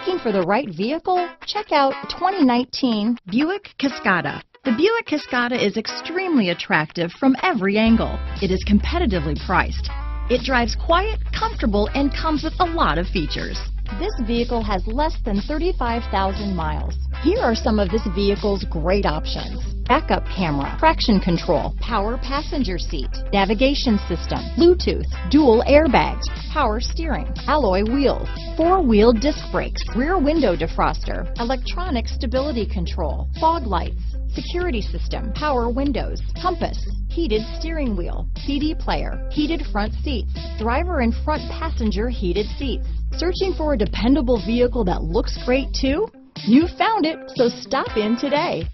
Looking for the right vehicle? Check out 2019 Buick Cascada. The Buick Cascada is extremely attractive from every angle. It is competitively priced. It drives quiet, comfortable, and comes with a lot of features. This vehicle has less than 35,000 miles. Here are some of this vehicle's great options. Backup camera, traction control, power passenger seat, navigation system, Bluetooth, dual airbags, power steering, alloy wheels, four-wheel disc brakes, rear window defroster, electronic stability control, fog lights, security system, power windows, compass, heated steering wheel, CD player, heated front seats, driver and front passenger heated seats. Searching for a dependable vehicle that looks great too? You found it, so stop in today.